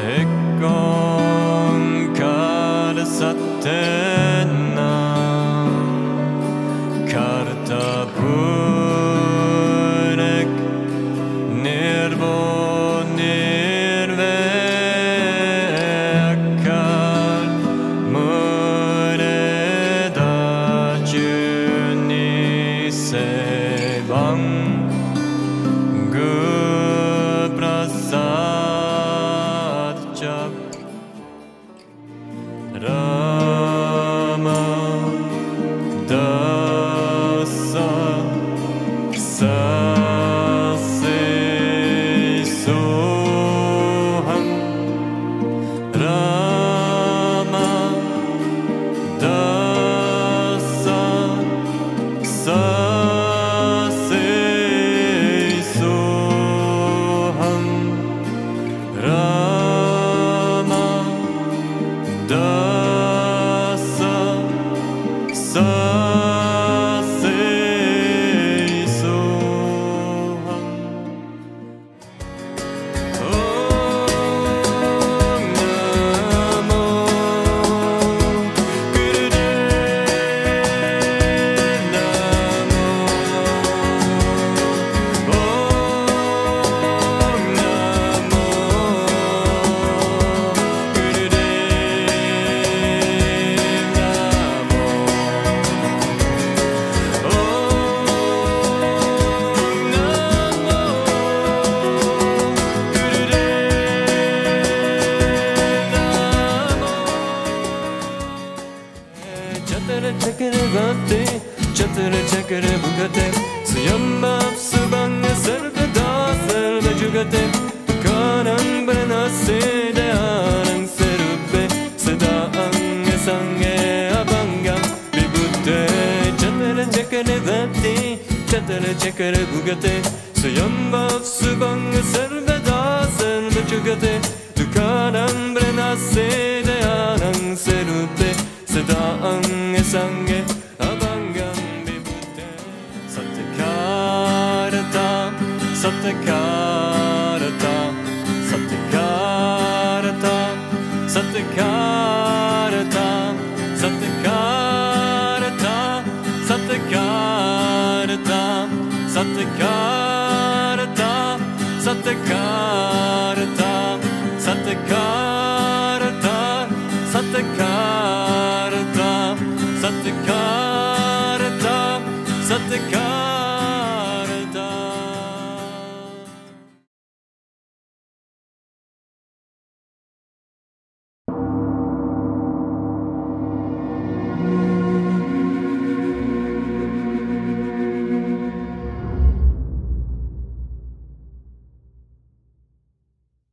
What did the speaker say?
En the çatara çakara battı çatara çakara bukate Sıyamba subanga sarga da sarga cugate Kanan bana seda anang serupe Seda ange sange abangam bibutte Çatara çakara battı çatara çakara bukate Sıyamba subanga sarga da sarga cugate Kanan bana seda Anga sange abangam vibhutte Satyakarata Satyakarata Satyakarata Satyakarata Satyakarata Satyakarata Satyakarata Satyakarata Satyakarata Satyakarata Satt det.